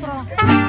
Strong.